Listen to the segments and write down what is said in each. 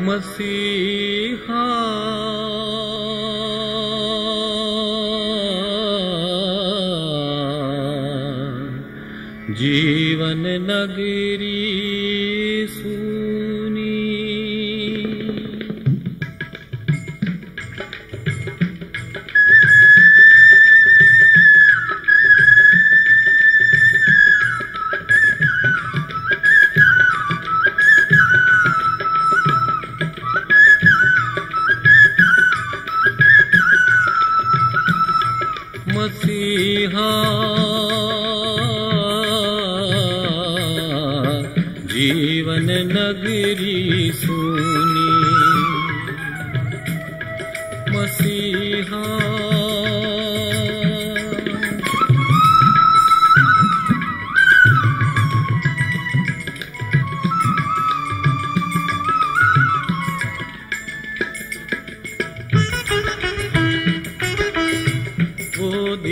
मसीहा। जीवन नगरी सुनी मसीहा जीवन नगरी सुनी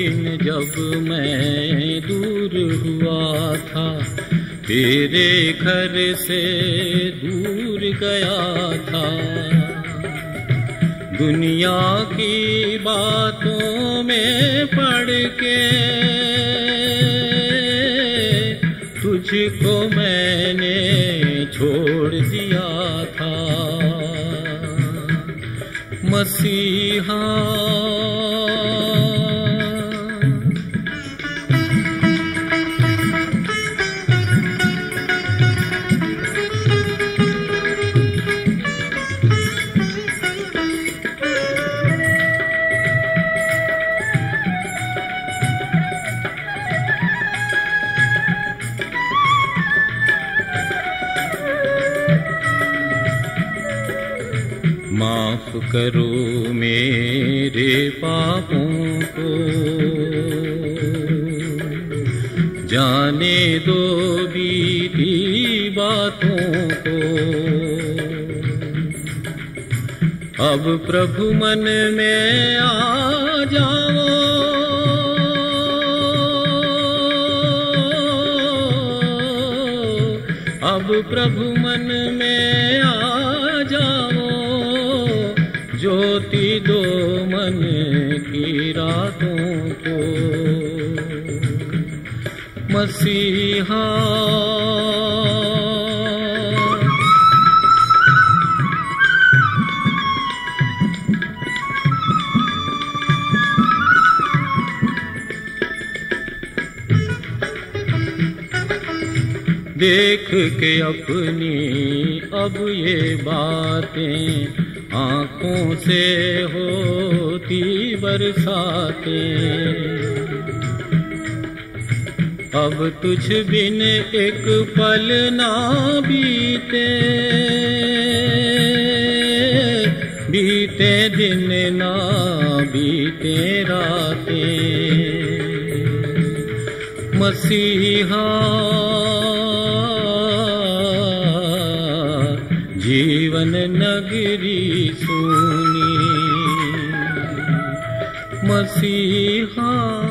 दिन जब मैं दूर हुआ था, तेरे घर से दूर गया था। दुनिया की बातों में पढ़ के तुझको मैंने छोड़ दिया था। मसीहा करो मेरे पापों को। जाने दो बीती बातों को। अब प्रभु मन में आ जाओ। अब प्रभु मन में ज्योति दो मन की रातों को। मसीहा। देख के अपनी अब ये बातें आँखों से होती बरसाते। अब तुझ बिन एक पल ना बीते। बीते दिन ना बीते रातें। मसीहा जीवन नगरी सुनी। मसीहा